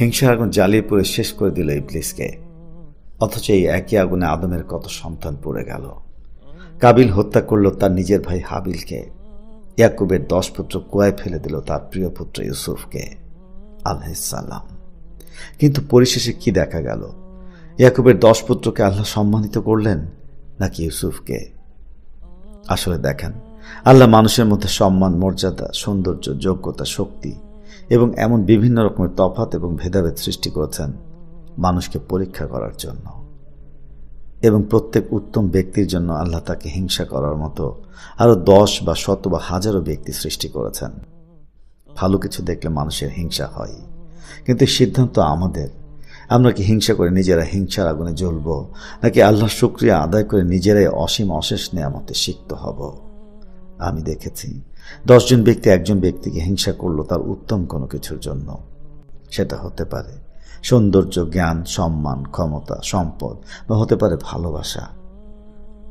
হিংসার আগুন জ্বালিয়ে পুড়ে শেষ করে দিল ইবলিসকে। অথচ এই একই আগুনে আদমের কত সন্তান পড়ে গেল। কাবিল হত্যা করল তার নিজের ভাই হাবিলকে। ইয়াকুবের দশ পুত্র কুয়ায় ফেলে দিল তার প্রিয় পুত্র ইউসুফকে আলহাম কিন্তু পরিশেষে কি দেখা গেল? ইয়াকুবের দশ পুত্রকে আল্লাহ সম্মানিত করলেন নাকি ইউসুফকে? আসলে দেখেন, আল্লাহ মানুষের মধ্যে সম্মান, মর্যাদা, সৌন্দর্য, যোগ্যতা, শক্তি এবং এমন বিভিন্ন রকমের তফাত এবং ভেদাভেদ সৃষ্টি করেছেন মানুষকে পরীক্ষা করার জন্য। এবং প্রত্যেক উত্তম ব্যক্তির জন্য আল্লাহ তাকে হিংসা করার মতো আরও দশ বা শত বা হাজারো ব্যক্তি সৃষ্টি করেছেন। ভালো কিছু দেখলে মানুষের হিংসা হয়। কিন্তু সিদ্ধান্ত আমাদের। আমরা কি হিংসা করে নিজেরা হিংসার আগুনে জ্বলব? নাকি আল্লাহ শুক্রিয়া আদায় করে নিজেরাই অসীম অশেষ নেয়ামতে সিক্ত হব? আমি দেখেছি। দশজন ব্যক্তি একজন ব্যক্তিকে হিংসা করল তার উত্তম কোনো কিছুর জন্য। সেটা হতে পারে সৌন্দর্য, জ্ঞান, সম্মান, ক্ষমতা, সম্পদ বা হতে পারে ভালোবাসা।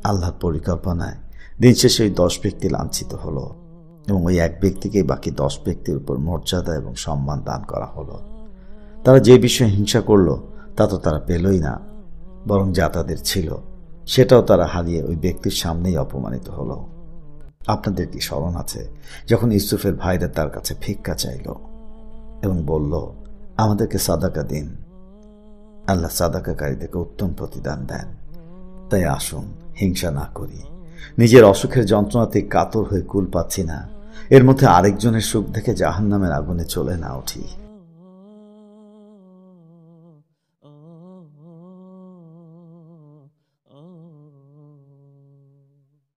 আল্লাহর পরিকল্পনায় দিন শেষে ওই দশ ব্যক্তি লাঞ্ছিত হলো এবং ওই এক ব্যক্তিকেই বাকি দশ ব্যক্তির উপর মর্যাদা এবং সম্মান দান করা হলো। তারা যে বিষয়ে হিংসা করল তা তো তারা পেলই না, বরং যা তাদের ছিল, সেটাও তারা হারিয়ে ওই ব্যক্তির সামনেই অপমানিত হলো। আপনাদের কি স্মরণ আছে? যখন ইউসুফের ভাইরা তার কাছে ভিক্ষা চাইল এবং বলল, আমাদেরকে সাদাকা দিন। আল্লাহ সাদাকাকারীদেরকে উত্তম প্রতিদান দেন। তাই আসুন, হিংসা না করি। নিজের অসুখের যন্ত্রণাতে কাতর হয়ে কুল পাচ্ছি না। এর মধ্যে আরেকজনের সুখ দেখে জাহান নামের আগুনে চলে না উঠি।